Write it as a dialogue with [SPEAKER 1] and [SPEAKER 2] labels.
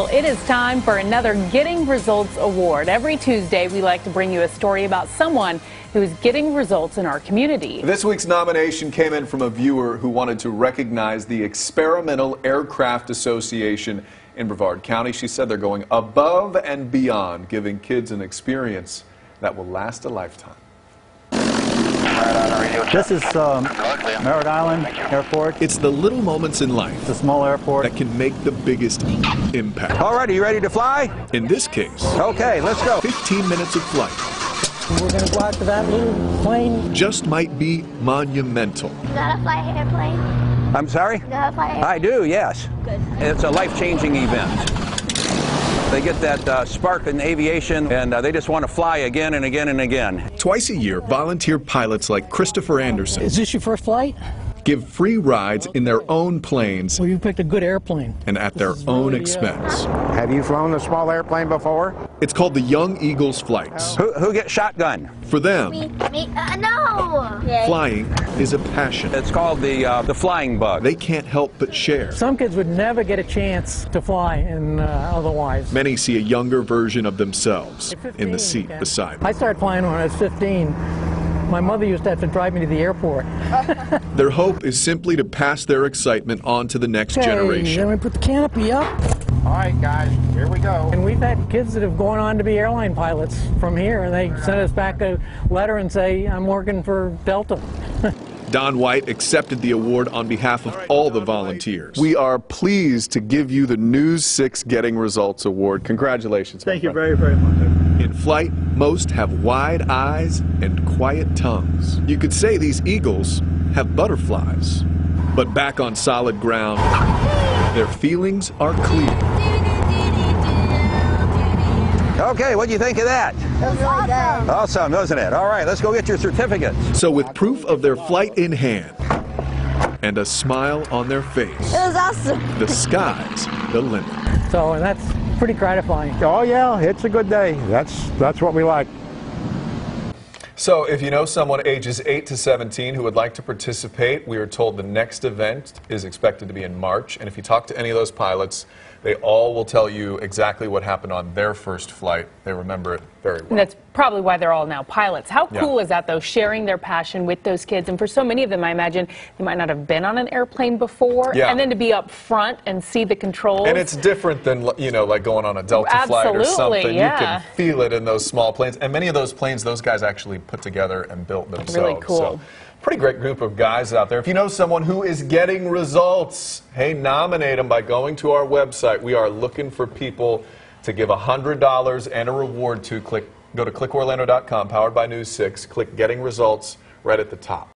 [SPEAKER 1] Well, it is time for another Getting Results Award. Every Tuesday, we like to bring you a story about someone who is getting results in our community.
[SPEAKER 2] This week's nomination came in from a viewer who wanted to recognize the Experimental Aircraft Association in Brevard County. She said they're going above and beyond, giving kids an experience that will last a lifetime.
[SPEAKER 3] This is um, Merritt Island Airport.
[SPEAKER 2] It's the little moments in life
[SPEAKER 3] It's a small airport.
[SPEAKER 2] that can make the biggest impact.
[SPEAKER 4] All right, are you ready to fly?
[SPEAKER 2] In this case,
[SPEAKER 4] Okay, let's go.
[SPEAKER 2] 15 minutes of flight
[SPEAKER 3] We're going to go out to that little plane.
[SPEAKER 2] just might be monumental.
[SPEAKER 5] You know how to fly an airplane?
[SPEAKER 4] I'm sorry?
[SPEAKER 5] You know how to fly an airplane?
[SPEAKER 4] I do, yes.
[SPEAKER 5] Good.
[SPEAKER 4] It's a life-changing event. They get that uh, spark in aviation, and uh, they just want to fly again and again and again.
[SPEAKER 2] Twice a year, volunteer pilots like Christopher Anderson
[SPEAKER 6] Is this your first flight?
[SPEAKER 2] Give free rides in their own planes
[SPEAKER 6] Well, you picked a good airplane.
[SPEAKER 2] and at their own
[SPEAKER 6] really, uh,
[SPEAKER 2] expense.
[SPEAKER 7] Have you flown a small airplane before?
[SPEAKER 2] It's called the Young Eagles Flights.
[SPEAKER 4] Who, who gets shotgun?
[SPEAKER 2] For them,
[SPEAKER 5] Me, me, uh, no!
[SPEAKER 2] Flying is a passion.
[SPEAKER 4] It's called the uh, the flying bug.
[SPEAKER 2] They can't help but share.
[SPEAKER 6] Some kids would never get a chance to fly, and uh, otherwise.
[SPEAKER 2] Many see a younger version of themselves
[SPEAKER 6] At
[SPEAKER 2] in the seat
[SPEAKER 6] okay.
[SPEAKER 2] beside
[SPEAKER 6] I started flying when I was 15. My mother used to have to drive me to the airport.
[SPEAKER 2] Their hope is simply to pass their excitement on to the next
[SPEAKER 6] Okay,
[SPEAKER 2] generation.
[SPEAKER 6] then we put the canopy up,
[SPEAKER 7] All right, guys, here we go.
[SPEAKER 6] and we've had kids that have gone on to be airline pilots from here, and they sent us back a letter and say, I'm working for Delta.
[SPEAKER 2] Don White accepted the award on behalf of all the volunteers. We are pleased to give you the News 6 Getting Results Award. Congratulations.
[SPEAKER 3] Thank you
[SPEAKER 2] friend.
[SPEAKER 3] very, very much.
[SPEAKER 2] In flight, most have wide eyes and quiet tongues. You could say these eagles have butterflies. But back on solid ground, their feelings are clear.
[SPEAKER 4] Okay, what do you think of that?
[SPEAKER 5] That was really.
[SPEAKER 4] Awesome, wasn't it? All right, let's go get your certificates.
[SPEAKER 2] So, with proof of their flight in hand and a smile on their face,
[SPEAKER 5] It was awesome.
[SPEAKER 2] the sky's the limit.
[SPEAKER 6] So, and that's pretty gratifying.
[SPEAKER 7] Oh yeah, it's a good day. That's that's what we like.
[SPEAKER 2] So, if you know someone ages 8 to 17 who would like to participate, we are told the next event is expected to be in March. And if you talk to any of those pilots, they all will tell you exactly what happened on their first flight. They remember it very well.
[SPEAKER 1] And that's probably why they're all now pilots. How
[SPEAKER 2] Yeah.
[SPEAKER 1] cool is that, though, sharing their passion with those kids? And for so many of them, I imagine they might not have been on an airplane before.
[SPEAKER 2] Yeah.
[SPEAKER 1] And then to be up front and see the controls.
[SPEAKER 2] And it's different than, you know, like going on a Delta flight or
[SPEAKER 1] Absolutely,
[SPEAKER 2] something.
[SPEAKER 1] yeah.
[SPEAKER 2] You can feel it in those small planes. And many of those planes, those guys actually put together and built themselves.
[SPEAKER 1] Really cool.
[SPEAKER 2] So, pretty great group of guys out there. If you know someone who is getting results, hey, nominate them by going to our website. We are looking for people to give $100 and a reward to. Click, go to clickorlando.com, powered by News 6. Click Getting Results right at the top.